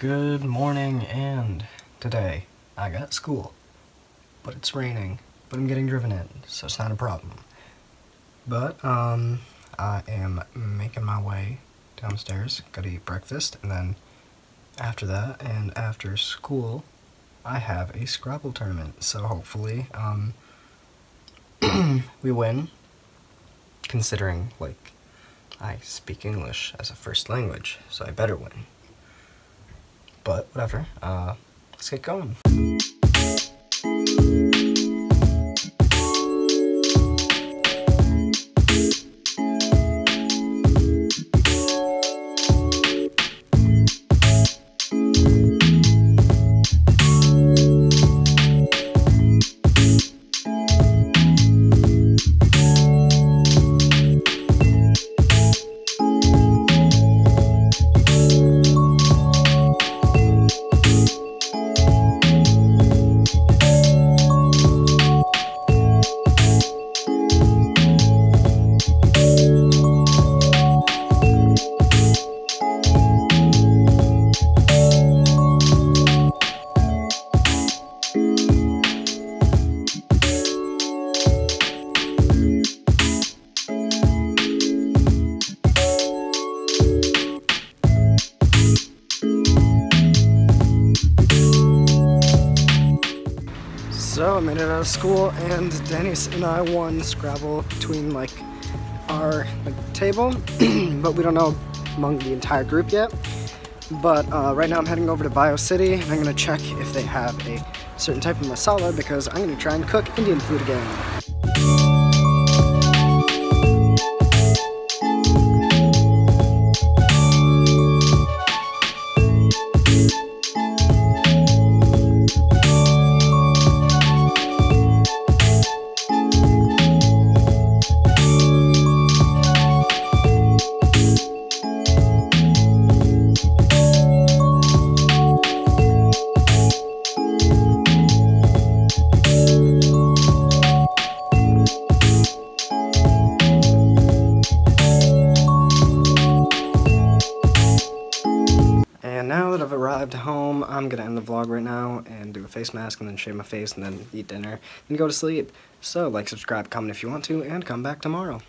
Good morning, and today I got school, but it's raining, but I'm getting driven in, so it's not a problem. But, um, I am making my way downstairs, gotta eat breakfast, and then after that, and after school, I have a Scrabble tournament, so hopefully, um, we win, considering, like, I speak English as a first language, so I better win. But whatever, uh, let's get going. So I made it out of school and Dennis and I won Scrabble between like our like, table, but we don't know among the entire group yet. But uh, right now I'm heading over to Bio City and I'm gonna check if they have a certain type of masala because I'm gonna try and cook Indian food again. Now that I've arrived home, I'm gonna end the vlog right now and do a face mask and then shave my face and then eat dinner and go to sleep. So like, subscribe, comment if you want to, and come back tomorrow.